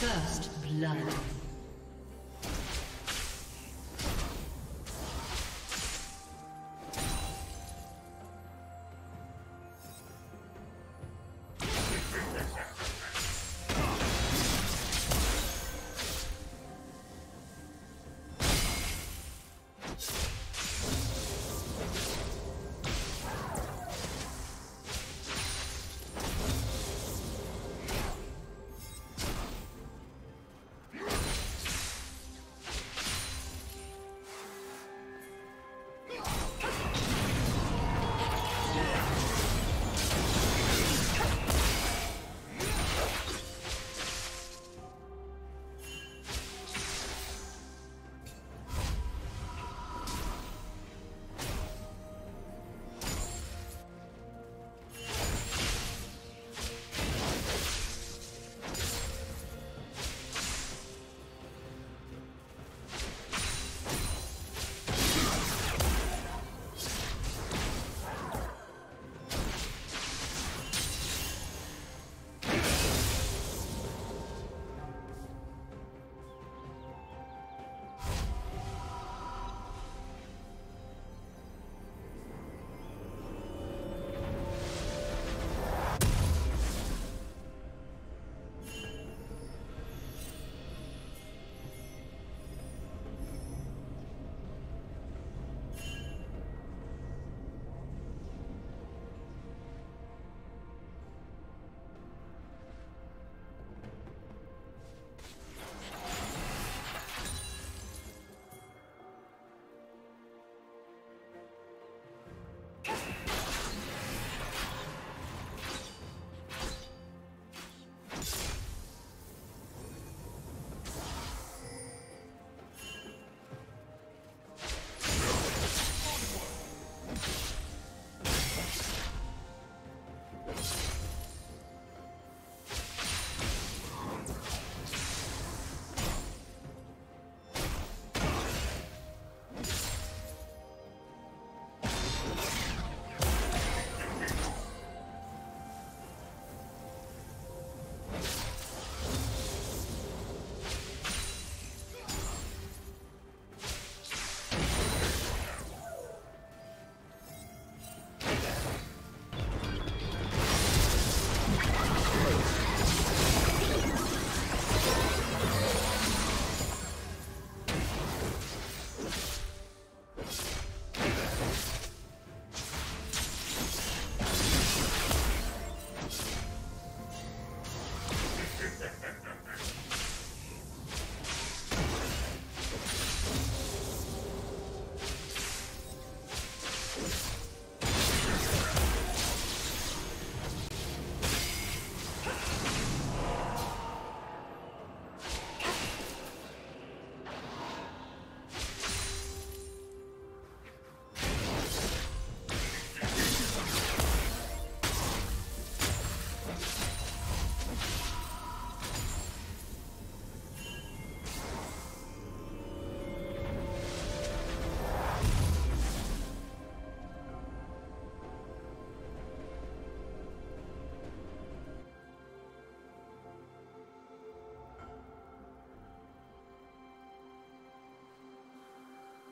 First blood.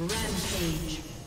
Rampage.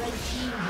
Red team